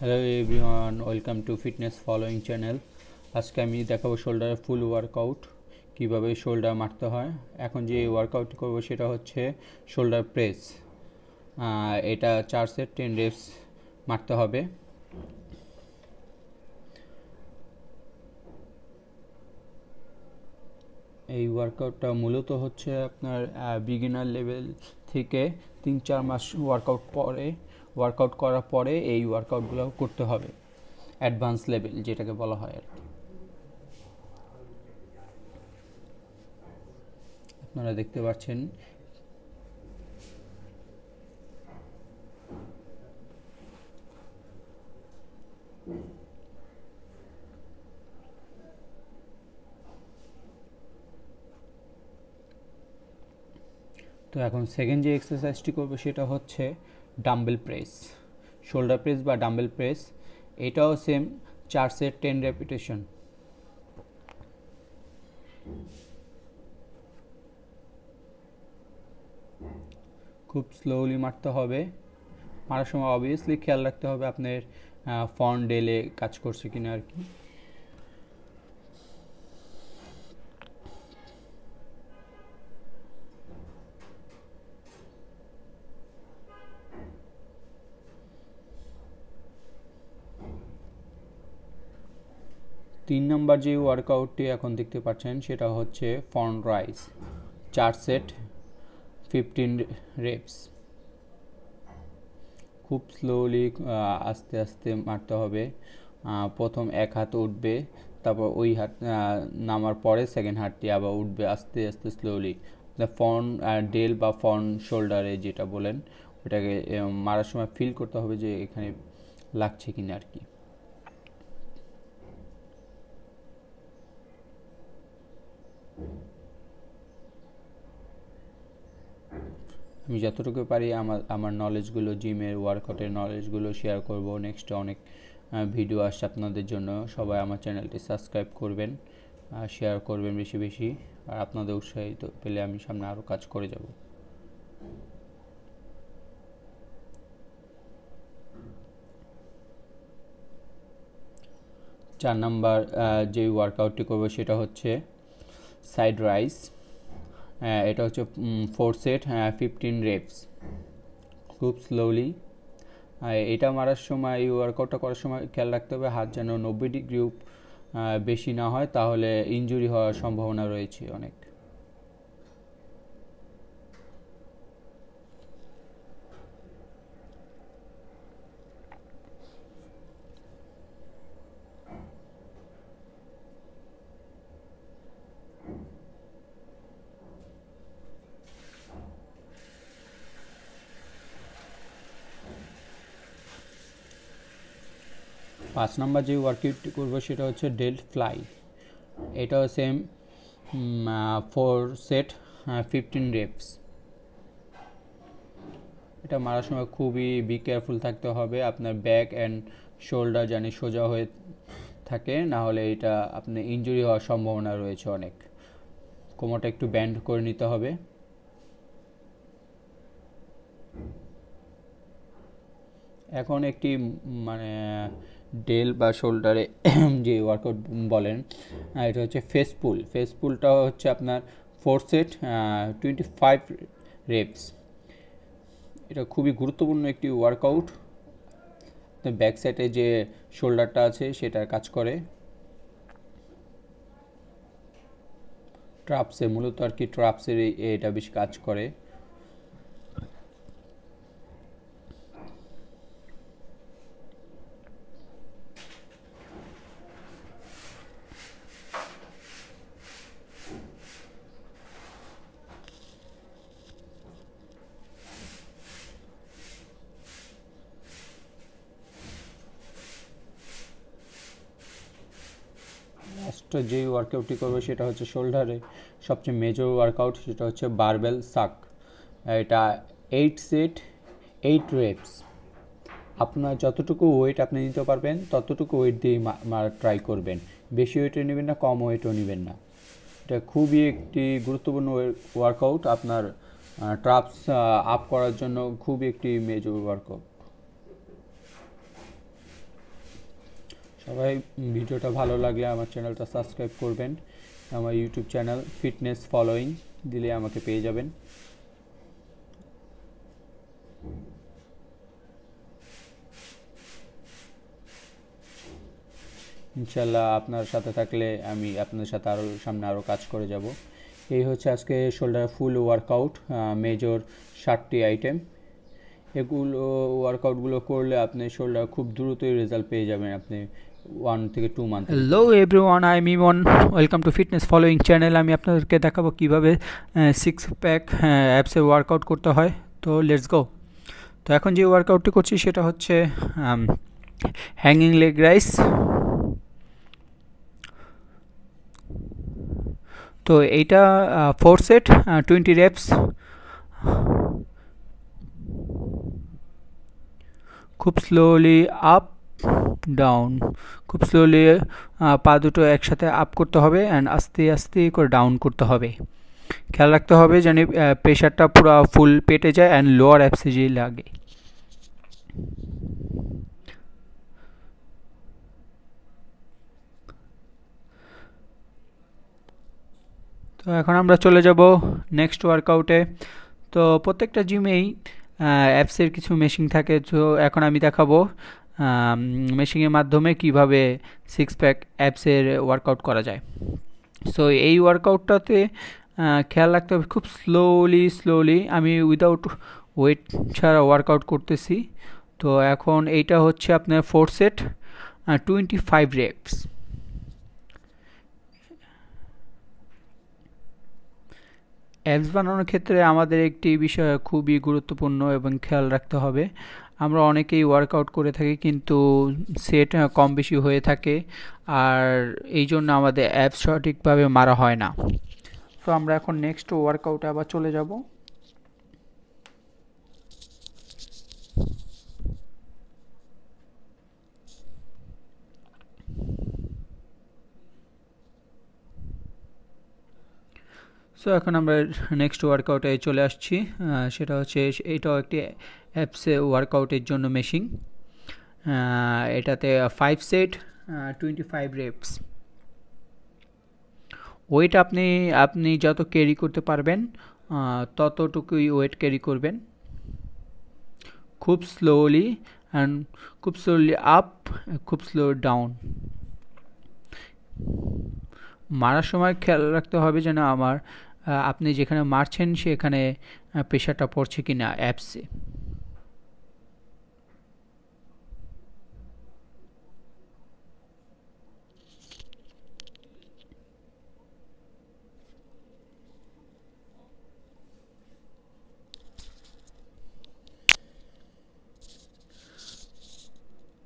Hello everyone welcome to fitness following channel আজকে আমি দেখাবো শোল্ডারের ফুল ওয়ার্কআউট কীভাবে শোল্ডার মারতে হয়। এখন যে ওয়ার্কআউট করব সেটা হচ্ছে শোল্ডার প্রেস এটা চার সেট টেন রেপস মারতে হবে। এই ওয়ার্কআউটটা মূলত হচ্ছে আপনার বিগিনার লেভেল থেকে তিন চার মাস ওয়ার্কআউট পরে ওয়ার্কআউট করার পরে এই ওয়ার্কআউটগুলো করতে হবে অ্যাডভান্স লেভেল যেটাকে বলা হয় আর কি। আপনারা দেখতে পাচ্ছেন, তো এখন সেকেন্ড যে এক্সারসাইজটি করব সেটা হচ্ছে ডাম্বেল প্রেস শোল্ডার প্রেস বা ডাম্বেল প্রেস, এটাও সেম চার সেট টেন রেপিটেশন খুব স্লোলি মারতে হবে। মারার সময় অবভিয়াসলি খেয়াল রাখতে হবে আপনার ফন ডেলে কাজ করছে কিনা আর কি। তিন নম্বর যে ওয়ার্কআউটটি এখন দেখতে পাচ্ছেন, সেটা হচ্ছে ফর্ন রাইস চার সেট ফিফটিন রেপস খুব স্লোলি আস্তে আস্তে মারতে হবে। প্রথম এক হাত উঠবে, তারপর ওই হাত নামার পরে সেকেন্ড হাতটি আবার উঠবে আস্তে আস্তে স্লোলি ফর্ন ডেল বা ফর্ন শোল্ডারে যেটা বলেন, ওটাকে মারার সময় ফিল করতে হবে যে এখানে লাগছে কিনা আর কি। আমি যতটুকু পারি আমার আমার নলেজগুলো জিমের ওয়ার্কআউটের নলেজগুলো শেয়ার করব। নেক্সট অনেক ভিডিও আসছে আপনাদের জন্য। সবাই আমার চ্যানেলটি সাবস্ক্রাইব করবেন শেয়ার করবেন বেশি বেশি। আর আপনাদের উৎসাহিত পেলে আমি সামনে আরও কাজ করে যাব। চার নাম্বার যে ওয়ার্কআউটটি করব সেটা হচ্ছে সাইড রাইস এটা হচ্ছে ফোর সেট ফিফটিন রেপস খুব স্লোলি এটা মারার সময় এই ওয়ার্কআউটটা করার সময় খেয়াল রাখতে হবে, হাত যেন নব্বই ডিগ্রি বেশি না হয়, তাহলে ইঞ্জুরি হওয়ার সম্ভাবনা রয়েছে অনেক। পাঁচ নম্বর যে ওয়ার্কআউটটি করব সেটা হচ্ছে ডেল্ট ফ্লাই এটাও same four set fifteen reps এটা মারার সময় খুবই বি কেয়ারফুল থাকতে হবে। আপনার ব্যাক অ্যান্ড শোল্ডার জানি সোজা হয়ে থাকে না হলে এটা আপনি ইঞ্জুরি হওয়ার সম্ভাবনা রয়েছে অনেক। কোমরটা একটু ব্যান্ড করে নিতে হবে। এখন একটি মানে ডেল বা শোল্ডারে যে ওয়ার্কআউট বলেন এটা হচ্ছে ফেস পুল ফেস পুলটা হচ্ছে আপনার four set twenty five reps এটা খুবই গুরুত্বপূর্ণ একটি ওয়ার্কআউট। ব্যাক সাইডে যে শোল্ডারটা আছে, সেটার কাজ করে। ট্রাপসে মূলত আর কি ট্রাপসের এটা বেশি কাজ করে। লাস্ট যে ওয়ার্কআউটটি করবে সেটা হচ্ছে শোল্ডারে সবচেয়ে মেজর ওয়ার্কআউট সেটা হচ্ছে বারবেল সাক এটা এইট সেট এইট রেপস আপনার যতটুকু ওয়েট আপনি নিতে পারবেন, ততটুকু ওয়েট দিয়ে মারা ট্রাই করবেন। বেশি ওয়েটও নেবেন না, কম ওয়েটও নেবেন না। এটা খুবই একটি গুরুত্বপূর্ণ ওয়ার্কআউট আপনার ট্রাপস আপ করার জন্য খুবই একটি মেজর ওয়ার্কআউট সবাই ভিডিওটা ভালো লাগলে আমার চ্যানেলটা সাবস্ক্রাইব করবেন। আমার ইউটিউব চ্যানেল ফিটনেস ফলোয়িং দিলে আমাকে পেয়ে যাবেন। ইনশাল্লাহ আপনার সাথে থাকলে আমি আপনার সাথে আরও সামনে আরও কাজ করে যাব। এই হচ্ছে আজকে শোল্ডার ফুল ওয়ার্কআউট মেজর ষাটটি আইটেম এগুলো ওয়ার্কআউটগুলো করলে আপনি শোল্ডার খুব দ্রুতই রেজাল্ট পেয়ে যাবেন। আপনি ওয়ান থেকে two month hello everyone I মিমন welcome to fitness following channel আমি আপনাদেরকে দেখাবো কীভাবে সিক্স প্যাক অ্যাপসে ওয়ার্কআউট করতে হয়। তো লেটস গো তো এখন যে ওয়ার্কআউটটি করছি সেটা হচ্ছে হ্যাঙ্গিং লেগ রাইস তো এইটা ফোর সেট টোয়েন্টি রেপস খুব স্লোলি আপ ডাউন খুব স্লোলি পা দুটো একসাথে আপ করতে হবে অ্যান্ড আস্তে আস্তে করে ডাউন করতে হবে। খেয়াল রাখতে হবে যেন প্রেশারটা পুরো ফুল পেটে যায় অ্যান্ড লোয়ার অ্যাপসে যে লাগে। তো এখন আমরা চলে যাব নেক্সট ওয়ার্কআউটে তো প্রত্যেকটা জিমেই অ্যাপসের কিছু মেশিন থাকে, তো এখন আমি দেখাবো। মেশিনের মাধ্যমে কীভাবে সিক্স প্যাক অ্যাপসের ওয়ার্কআউট করা যায়। সো এই ওয়ার্কআউটটাতে খেয়াল রাখতে হবে, খুব স্লোলি স্লোলি আমি উইদাউট ওয়েট ছাড়া ওয়ার্কআউট করতেছি। তো এখন এইটা হচ্ছে আপনার four set twenty five reps abs বানানোর ক্ষেত্রে আমাদের একটি বিষয় খুবই গুরুত্বপূর্ণ এবং খেয়াল রাখতে হবে। আমরা অনেকেই ওয়ার্কআউট করে থাকি, কিন্তু সেট কম বেশি হয়ে থাকে। আর এই জন্য আমাদের অ্যাপস সঠিকভাবে মারা হয় না। তো আমরা এখন নেক্সট ওয়ার্কআউটে আবার চলে যাব। সো এখন আমরা নেক্সট ওয়ার্কআউটে চলে আসছি। সেটা হচ্ছে এইটাও একটি অ্যাপসে ওয়ার্কআউটের জন্য মেশিন এটাতে five set twenty five reps weight আপনি আপনি যত ক্যারি করতে পারবেন ততটুকুই ওয়েট ক্যারি করবেন। খুব স্লোলি অ্যান্ড খুব স্লোলি আপ খুব স্লো ডাউন মারার সময় খেয়াল রাখতে হবে যেন আমার আপনি যেখানে মারছেন সেখানে প্রেশারটা পড়ছে কি না অ্যাপসে।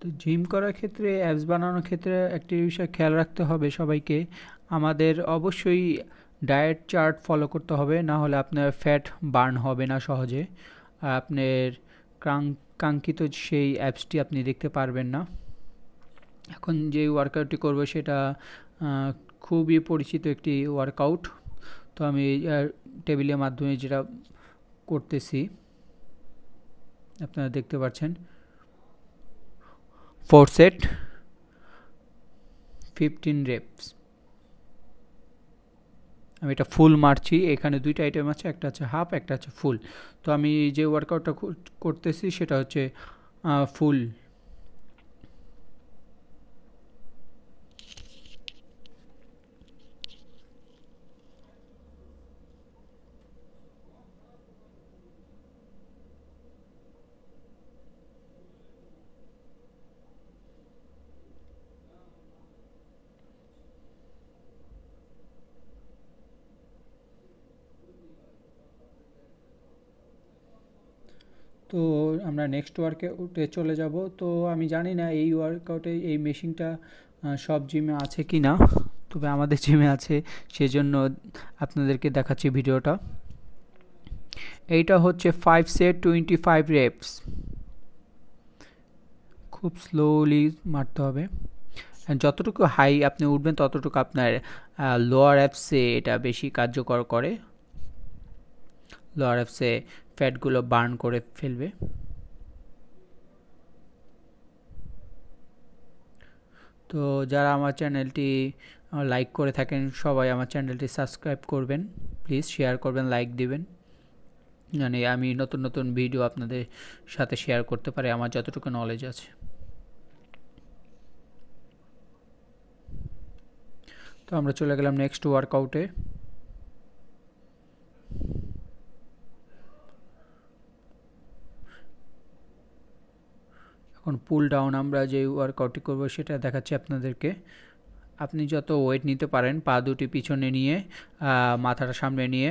তো জিম করার ক্ষেত্রে অ্যাপস বানানোর ক্ষেত্রে একটি বিষয় খেয়াল রাখতে হবে সবাইকে। আমাদের অবশ্যই ডায়েট চার্ট ফলো করতে হবে, না হলে আপনার ফ্যাট বার্ন হবে না সহজে। আর আপনার কাঙ্ক্ষিত সেই অ্যাপসটি আপনি দেখতে পারবেন না। এখন যে ওয়ার্কআউটটি করব সেটা খুবই পরিচিত একটি ওয়ার্কআউট তো আমি টেবিলের মাধ্যমে যেটা করতেছি, আপনারা দেখতে পাচ্ছেন ফোর সেট ফিফটিন রেপস আমি এটা ফুল মারছি, এখানে দুইটা আইটেম আছে, একটা আছে হাফ একটা হচ্ছে ফুল তো আমি যে ওয়ার্কআউটটা করতেছি সেটা হচ্ছে ফুল তো আমরা নেক্সট ওয়ার্কআউটে চলে যাব। তো আমি জানি না এই ওয়ার্কআউটে এই মেশিনটা সব জিমে আছে কি না তবে আমাদের জিমে আছে, সেজন্য আপনাদেরকে দেখাচ্ছি ভিডিওটা। এইটা হচ্ছে five set twenty five reps খুব স্লোলি মারতে হবে। যতটুকু হাই আপনি উঠবেন, ততটুকু আপনার লোয়ার অ্যাপসে এটা বেশি কার্যকর করে। লোয়ার অ্যাপসে ফ্যাটগুলো বার্ন করে ফেলবে। তো যারা আমার চ্যানেলটি লাইক করে থাকেন, সবাই আমার চ্যানেলটি সাবস্ক্রাইব করবেন। প্লিজ শেয়ার করবেন লাইক দিবেন। মানে আমি নতুন নতুন ভিডিও আপনাদের সাথে শেয়ার করতে পারি, আমার যতটুকু নলেজ আছে। তো আমরা চলে গেলাম নেক্সট ওয়ার্কআউটে এখন পুল ডাউন আমরা যে ওয়ার্কআউটটি করব সেটা দেখাচ্ছি আপনাদেরকে। আপনি যত ওয়েট নিতে পারেন, পা দুটি পিছনে নিয়ে মাথাটা সামনে নিয়ে,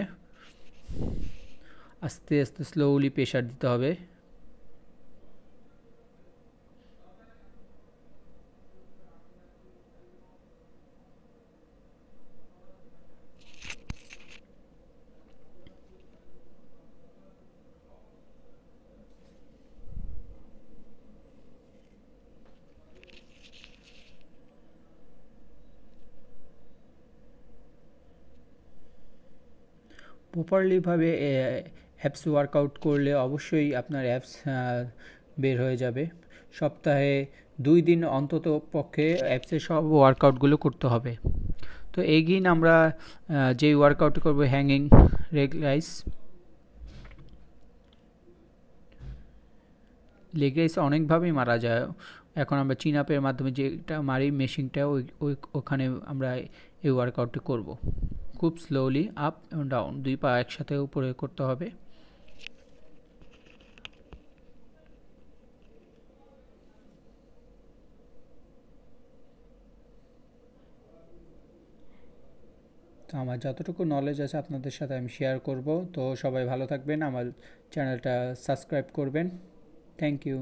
আস্তে আস্তে স্লোলি প্রেশার দিতে হবে। প্রপারলিভাবে অ্যাপস ওয়ার্কআউট করলে অবশ্যই আপনার অ্যাপস বের হয়ে যাবে। সপ্তাহে দুই দিন অন্তত পক্ষে অ্যাপসের সব ওয়ার্কআউটগুলো করতে হবে। তো এগিন আমরা যেই ওয়ার্কআউট করব hanging leg raise leg raise অনেকভাবেই মারা যায়। এখন আমরা চিন আপের মাধ্যমে যেটা মারি মেশিনটা ওই, ওখানে আমরা এই ওয়ার্কআউটটি করব। খুব স্লোলি আপ এবং ডাউন দুই পা একসাথে উপরে করতে হবে। তো আমার যতটুকু নলেজ আছে আপনাদের সাথে আমি শেয়ার করব। তো সবাই ভালো থাকবেন। আমার চ্যানেলটা সাবস্ক্রাইব করবেন। Thank you